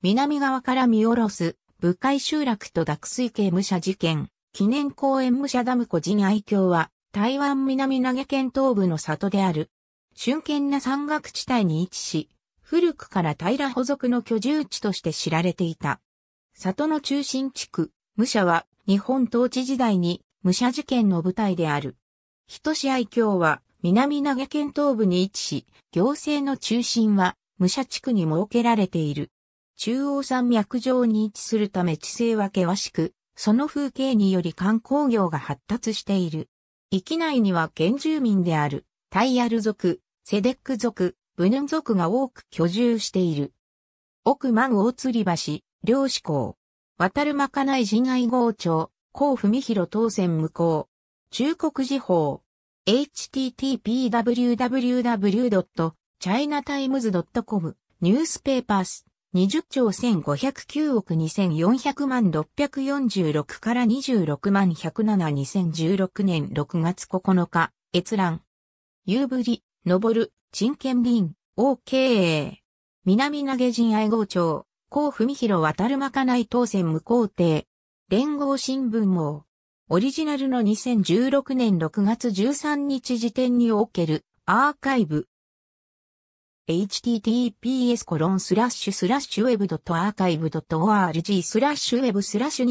南側から見下ろす、部海集落と濁水系武者事件、記念公園武者ダム湖人愛郷は、台湾南投げ県東部の里である。春堅な山岳地帯に位置し、古くから平保族の居住地として知られていた。里の中心地区、武者は日本統治時代に武者事件の舞台である。人志愛郷は南投げ県東部に位置し、行政の中心は武者地区に設けられている。中央山脈上に位置するため地勢は険しく、その風景により観光業が発達している。域内には原住民である、タイヤル族、セデック族、ブヌン族が多く居住している。奥万大吊橋、漁師港。渡るまかない人愛号町、甲文広当選無効。中国時報。http www.chinatimes.com ニュースペーパース20兆1509億2400万646から26万107 2016年6月9日閲覧夕ぶり、登る、陳建林、OK。南投げ人愛号町、甲文広渡るまかない当選無工程。連合新聞網。オリジナルの2016年6月13日時点におけるアーカイブ。Https コロンスラッシュスラッシュウェブドットアーカイブドット org スラッシュウェブスラッシュ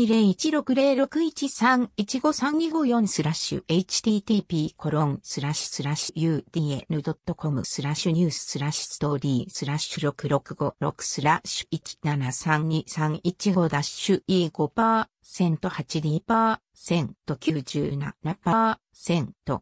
20160613153254スラッシュ http コロンスラッシュスラッシュ udn.com スラッシュニューススラッシュストーリースラッシュ6656スラッシュ1732315ダッシュ E5% 8D% 97%, E6%, 8A%, 95%, E4%, BB%, 81%, E6%, 84%, 9バイト%, E9%, 84%, 89%, E9%, 95%, B7%, E5%, AD%、94%、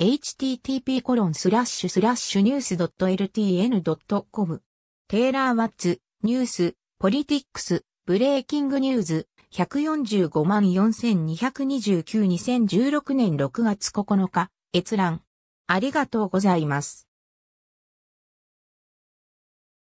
http://news.ltn.com テイラーワッツニュースポリティックス、ブレイキングニューズ、14542292016年6月9日、閲覧。ありがとうございます。